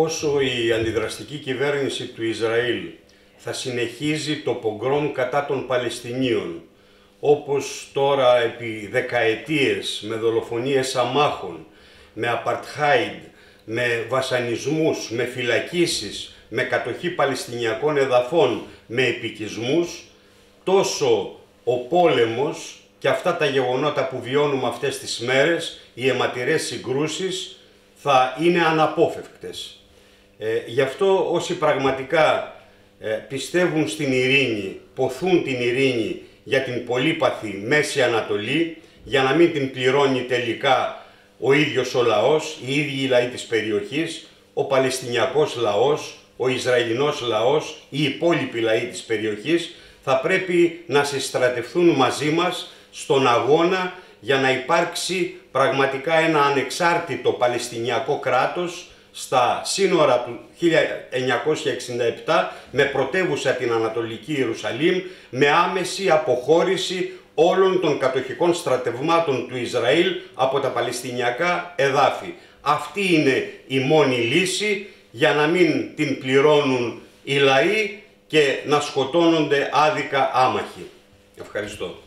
Όσο η αντιδραστική κυβέρνηση του Ισραήλ θα συνεχίζει το πογκρόμ κατά των Παλαιστινίων, όπως τώρα επί δεκαετίες με δολοφονίες αμάχων, με απαρτχάιντ, με βασανισμούς, με φυλακίσεις, με κατοχή Παλαιστινιακών εδαφών, με επικισμούς, τόσο ο πόλεμος και αυτά τα γεγονότα που βιώνουμε αυτές τις μέρες, οι αιματηρές συγκρούσεις, θα είναι αναπόφευκτες. Ε, γι' αυτό όσοι πραγματικά ε, πιστεύουν στην ειρήνη, ποθούν την ειρήνη για την πολύπαθη Μέση Ανατολή, για να μην την πληρώνει τελικά ο ίδιος ο λαός, οι ίδιοι οι λαοί της περιοχής, ο Παλαιστινιακός λαός, ο Ισραηλινός λαός, οι υπόλοιποι λαοί της περιοχής, θα πρέπει να συστρατευτούν μαζί μας στον αγώνα για να υπάρξει πραγματικά ένα ανεξάρτητο Παλαιστινιακό κράτος στα σύνορα του 1967 με πρωτεύουσα την Ανατολική Ιερουσαλήμ με άμεση αποχώρηση όλων των κατοχικών στρατευμάτων του Ισραήλ από τα Παλαιστινιακά εδάφη. Αυτή είναι η μόνη λύση για να μην την πληρώνουν οι λαοί και να σκοτώνονται άδικα άμαχοι. Ευχαριστώ.